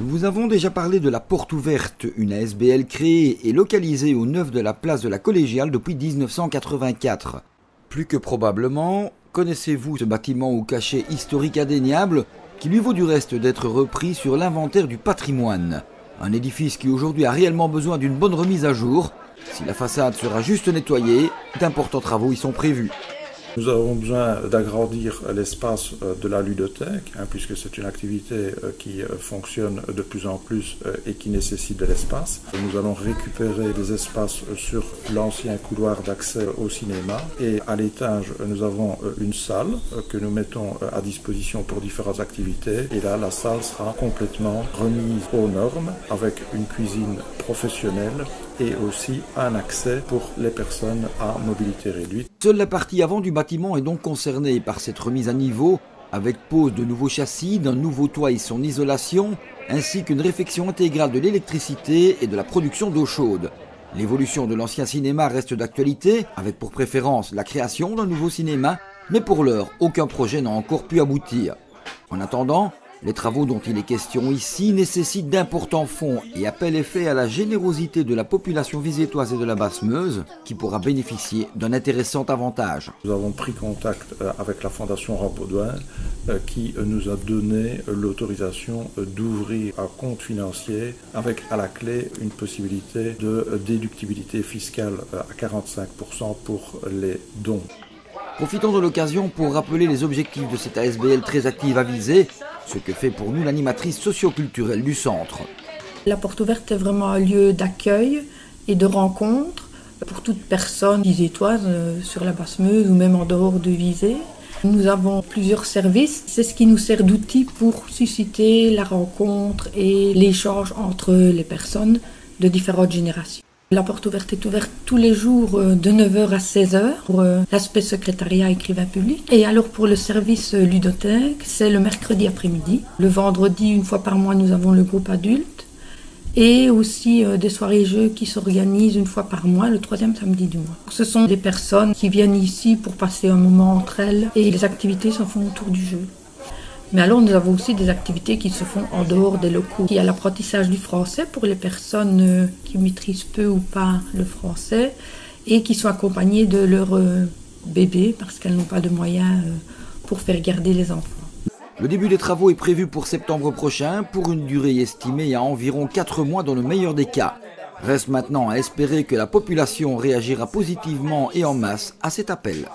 Nous vous avons déjà parlé de la Porte Ouverte, une ASBL créée et localisée au 9 de la place de la Collégiale depuis 1984. Plus que probablement, connaissez-vous ce bâtiment au cachet historique indéniable qui lui vaut du reste d'être repris sur l'inventaire du patrimoine? Un édifice qui aujourd'hui a réellement besoin d'une bonne remise à jour. Si la façade sera juste nettoyée, d'importants travaux y sont prévus. Nous avons besoin d'agrandir l'espace euh, de la ludothèque, hein, puisque c'est une activité euh, qui euh, fonctionne de plus en plus et qui nécessite de l'espace. Nous allons récupérer des espaces sur l'ancien couloir d'accès au cinéma. Et à l'étage, nous avons une salle que nous mettons à disposition pour différentes activités. Et là, la salle sera complètement remise aux normes avec une cuisine professionnelle et aussi un accès pour les personnes à mobilité réduite. Seule la partie avant du bâtiment est donc concernée par cette remise à niveau, avec pose de nouveaux châssis, d'un nouveau toit et son isolation, ainsi qu'une réfection intégrale de l'électricité et de la production d'eau chaude. L'évolution de l'ancien cinéma reste d'actualité, avec pour préférence la création d'un nouveau cinéma, mais pour l'heure, aucun projet n'a encore pu aboutir. En attendant, les travaux dont il est question ici nécessitent d'importants fonds et appellent effet à la générosité de la population visétoise et de la Basse-Meuse qui pourra bénéficier d'un intéressant avantage. Nous avons pris contact euh, avec la Fondation Rambaudouin euh, qui nous a donné l'autorisation d'ouvrir un compte financier avec à la clé une possibilité de déductibilité fiscale euh, à 45% pour les dons. Profitons de l'occasion pour rappeler les objectifs de cette ASBL très active à viser ce que fait pour nous l'animatrice socioculturelle du centre. La porte ouverte est vraiment un lieu d'accueil et de rencontre pour toute personne visétoise euh, sur la Basse-Meuse ou même en dehors de Visée. Nous avons plusieurs services, c'est ce qui nous sert d'outil pour susciter la rencontre et l'échange entre les personnes de différentes générations. La porte ouverte est ouverte tous les jours euh, de 9h à 16h pour euh, l'aspect secrétariat écrivain public. Et alors pour le service euh, ludothèque, c'est le mercredi après-midi. Le vendredi, une fois par mois, nous avons le groupe adulte. Et aussi des soirées jeux qui s'organisent une fois par mois, le troisième samedi du mois. Ce sont des personnes qui viennent ici pour passer un moment entre elles et les activités se font autour du jeu. Mais alors, nous avons aussi des activités qui se font en dehors des locaux. Il y a l'apprentissage du français pour les personnes euh, qui maîtrisent peu ou pas le français et qui sont accompagnées de leur euh, bébé parce qu'elles n'ont pas de moyens euh, pour faire garder les enfants. Le début des travaux est prévu pour septembre prochain pour une durée estimée à environ 4 mois dans le meilleur des cas. Reste maintenant à espérer que la population réagira positivement et en masse à cet appel.